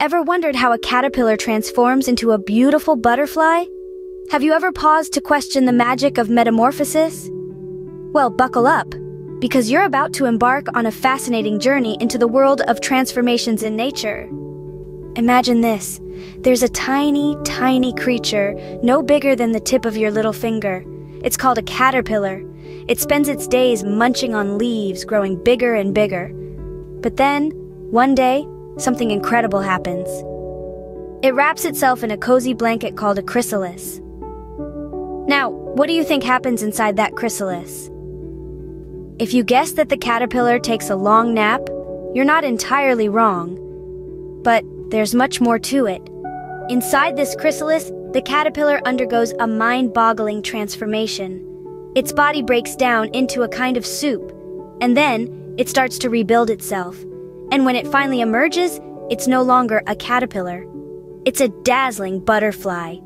Ever wondered how a caterpillar transforms into a beautiful butterfly? Have you ever paused to question the magic of metamorphosis? Well, buckle up, because you're about to embark on a fascinating journey into the world of transformations in nature. Imagine this. There's a tiny, tiny creature, no bigger than the tip of your little finger. It's called a caterpillar. It spends its days munching on leaves, growing bigger and bigger. But then, one day, something incredible happens. It wraps itself in a cozy blanket called a chrysalis. Now, what do you think happens inside that chrysalis? If you guess that the caterpillar takes a long nap, you're not entirely wrong. But there's much more to it. Inside this chrysalis, the caterpillar undergoes a mind-boggling transformation. Its body breaks down into a kind of soup, and then it starts to rebuild itself. And when it finally emerges, it's no longer a caterpillar. It's a dazzling butterfly.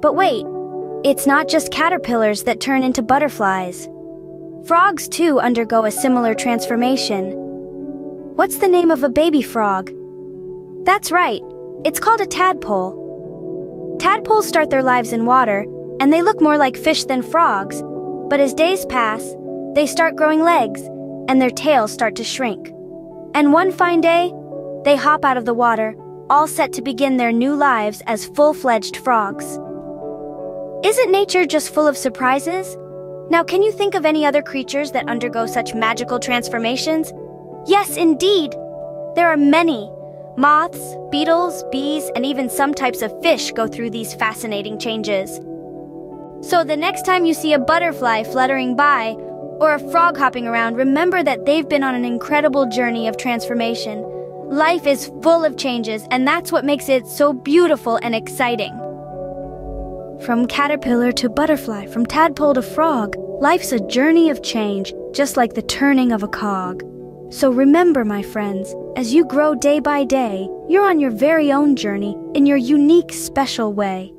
But wait, it's not just caterpillars that turn into butterflies. Frogs too undergo a similar transformation. What's the name of a baby frog? That's right, it's called a tadpole. Tadpoles start their lives in water, and they look more like fish than frogs. But as days pass, they start growing legs, and their tails start to shrink. And one fine day, they hop out of the water, all set to begin their new lives as full-fledged frogs. Isn't nature just full of surprises? Now, can you think of any other creatures that undergo such magical transformations? Yes, indeed! There are many. Moths, beetles, bees, and even some types of fish go through these fascinating changes. So the next time you see a butterfly fluttering by, or a frog hopping around, remember that they've been on an incredible journey of transformation. Life is full of changes, and that's what makes it so beautiful and exciting. From caterpillar to butterfly, from tadpole to frog, life's a journey of change, just like the turning of a cog. So remember, my friends, as you grow day by day, you're on your very own journey in your unique, special way.